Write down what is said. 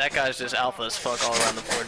that guy's just alpha as fuck all around the board.